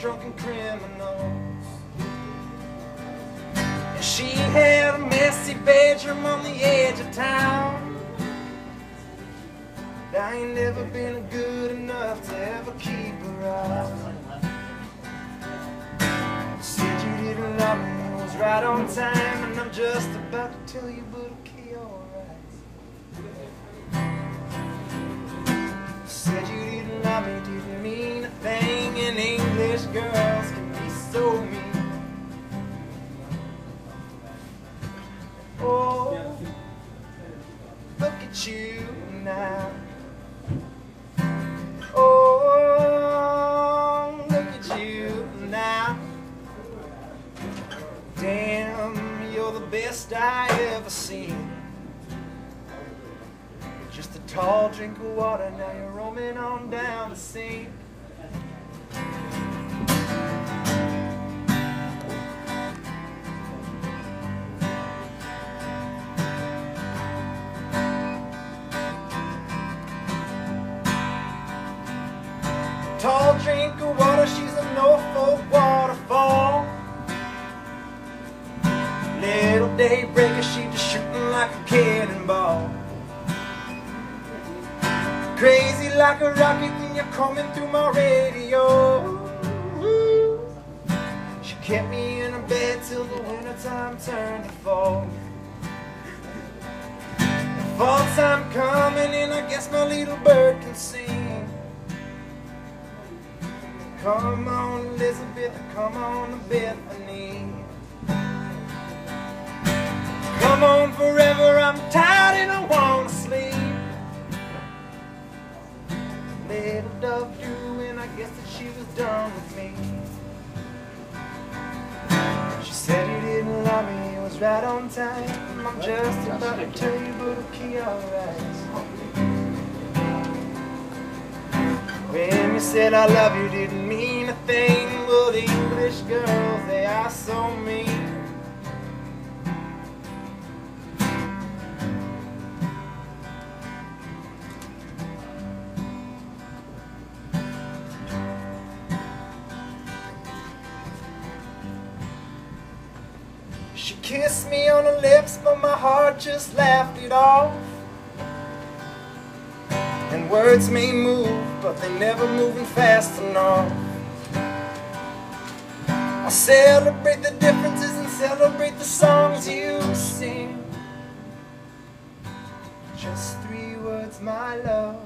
drunken criminals. And she had a messy bedroom on the edge of town. I ain't never been good enough to ever keep her out. Said you didn't love me, it was right on time, and I'm just about to tell you, but okay, alright. Said you didn't love me, didn't you now. Oh, look at you now. Damn, you're the best I ever seen. Just a tall drink of water, now you're roaming on down the scene. Tall drink of water, she's a Norfolk waterfall. Little daybreaker, she just shooting like a cannonball. Crazy like a rocket when you're coming through my radio. She kept me in her bed till the wintertime turned to fall. Fall time coming and I guess my little bird can sing. Come on, Elizabeth, come on, Bethany. Come on forever, I'm tired and I wanna sleep. Little dove drew and I guess that she was done with me. She said you didn't love me, it was right on time. I'm just about to tell you, but okay, alright. You said I love you didn't mean a thing. The English girls, they are so mean. She kissed me on the lips, but my heart just laughed it off words may move, but they're never moving fast enough. I celebrate the differences and celebrate the songs you sing. Just three words, my love.